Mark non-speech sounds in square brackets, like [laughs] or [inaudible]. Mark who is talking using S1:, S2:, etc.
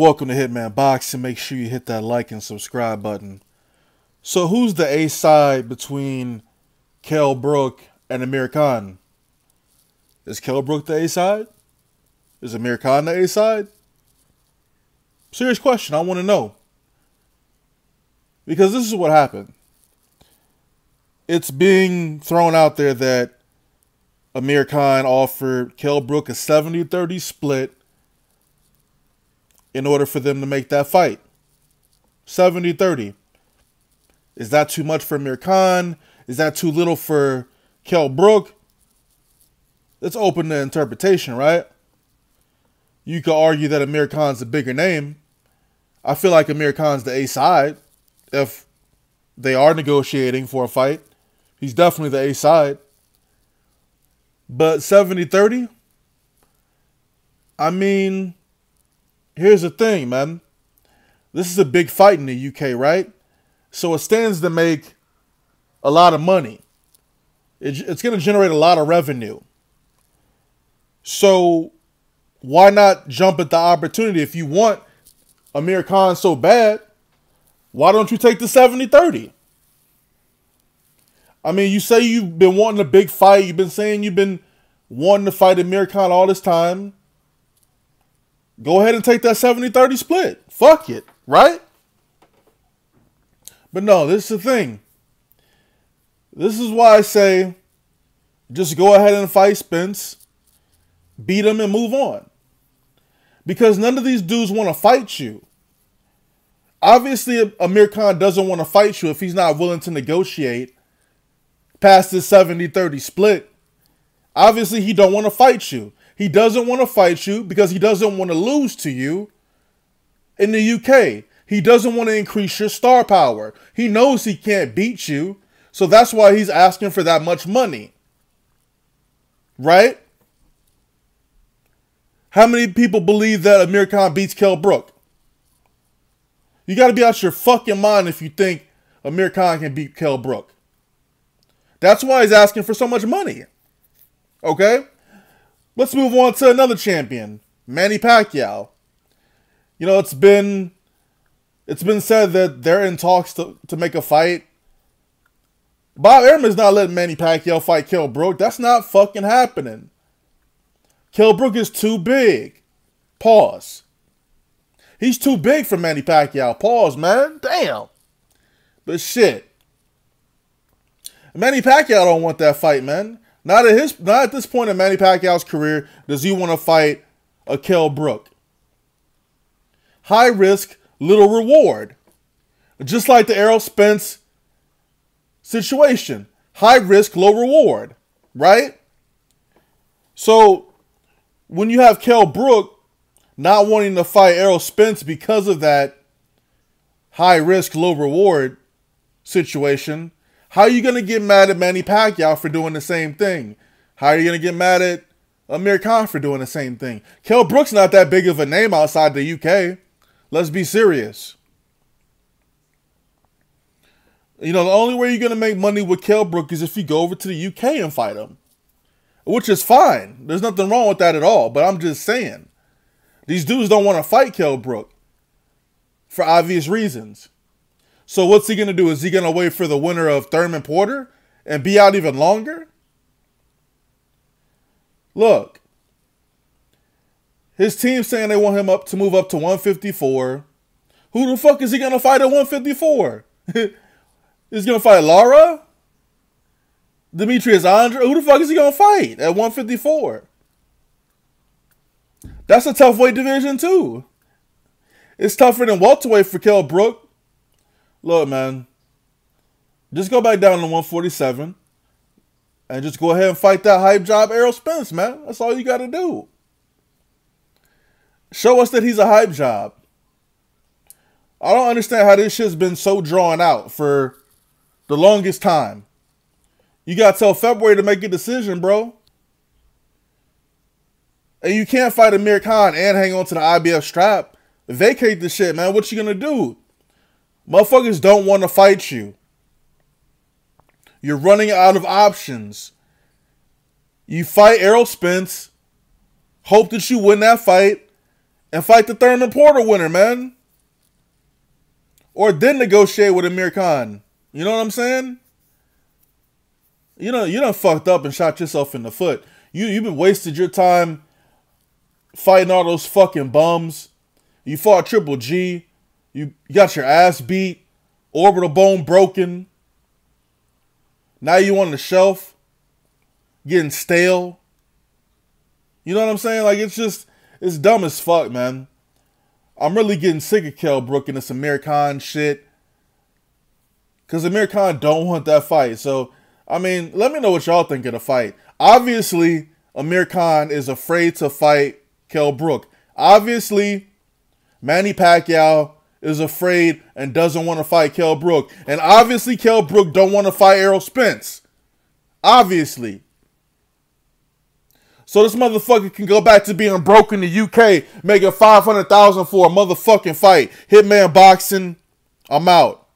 S1: Welcome to Hitman Boxing. Make sure you hit that like and subscribe button. So, who's the A side between Kell Brook and Amir Khan? Is Kell Brook the A side? Is Amir Khan the A side? Serious question. I want to know. Because this is what happened. It's being thrown out there that Amir Khan offered Kell Brook a 70 30 split in order for them to make that fight. 70 30. Is that too much for Amir Khan? Is that too little for Kell Brook? It's open to interpretation, right? You could argue that Amir Khan's a bigger name. I feel like Amir Khan's the A side. If they are negotiating for a fight, he's definitely the A side. But 70 30, I mean, here's the thing, man. This is a big fight in the UK, right? So it stands to make a lot of money. It, it's going to generate a lot of revenue. So why not jump at the opportunity? If you want Amir Khan so bad, why don't you take the 70 30? I mean, you say you've been wanting a big fight. You've been saying you've been wanting to fight Amir Khan all this time. Go ahead and take that 70 30 split. Fuck it, right? But no, this is the thing. This is why I say just go ahead and fight Spence, beat him, and move on. Because none of these dudes want to fight you. Obviously, Amir Khan doesn't want to fight you if he's not willing to negotiate past this 70 30 split. Obviously, he don't want to fight you. He doesn't want to fight you because he doesn't want to lose to you in the UK. He doesn't want to increase your star power. He knows he can't beat you. So that's why he's asking for that much money. Right? How many people believe that Amir Khan beats Kell Brook? You got to be out your fucking mind if you think Amir Khan can beat Kell Brook. That's why he's asking for so much money. Okay? Let's move on to another champion, Manny Pacquiao. You know, it's been it's been said that they're in talks to, to make a fight. Bob Arum's not letting Manny Pacquiao fight Kell Brook. That's not fucking happening. Kell Brook is too big. Pause. He's too big for Manny Pacquiao. Pause, man. Damn. But shit. Manny Pacquiao don't want that fight, man. Not at his not at this point in Manny Pacquiao's career does he want to fight a Kell Brook. High risk, little reward. Just like the Errol Spence situation. High risk, low reward. Right? So when you have Kell Brook not wanting to fight Errol Spence because of that high risk, low reward situation, how are you going to get mad at Manny Pacquiao for doing the same thing? How are you going to get mad at Amir Khan for doing the same thing? Kell Brook's not that big of a name outside the UK. Let's be serious. You know, the only way you're going to make money with Kell Brook is if you go over to the UK and fight him, which is fine. There's nothing wrong with that at all. But I'm just saying, these dudes don't want to fight Kell Brook for obvious reasons. So what's he gonna do? Is he gonna wait for the winner of Thurman Porter and be out even longer? Look, his team saying they want him up to move up to 154. Who the fuck is he gonna fight at 154? [laughs] He's gonna fight Lara? Demetrius Andrade? Who the fuck is he gonna fight at 154? That's a tough weight division too. It's tougher than welterweight for Kell Brook. Look, man. Just go back down to 147 and just go ahead and fight that hype job Errol Spence, man. That's all you got to do. Show us that he's a hype job. I don't understand how this shit's been so drawn out for the longest time. You got till February to make a decision, bro. And you can't fight Amir Khan and hang on to the IBF strap. Vacate the shit, man. What you gonna do? Motherfuckers don't want to fight you. You're running out of options. You fight Errol Spence, hope that you win that fight, and fight the Thurman Porter winner, man. Or then negotiate with Amir Khan. You know what I'm saying? You know, you done fucked up and shot yourself in the foot. You you've been wasted your time fighting all those fucking bums. You fought Triple G. You got your ass beat. Orbital bone broken. Now you on the shelf. Getting stale. You know what I'm saying? Like it's just it's dumb as fuck, man. I'm really getting sick of Kell Brook and this Amir Khan shit. Cause Amir Khan don't want that fight. So I mean, let me know what y'all think of the fight. Obviously, Amir Khan is afraid to fight Kell Brook. Obviously, Manny Pacquiao is afraid and doesn't want to fight Kell Brook. And obviously, Kell Brook don't want to fight Errol Spence. Obviously. So this motherfucker can go back to being broke in the UK, making 500000 for a motherfucking fight. Hitman boxing, I'm out.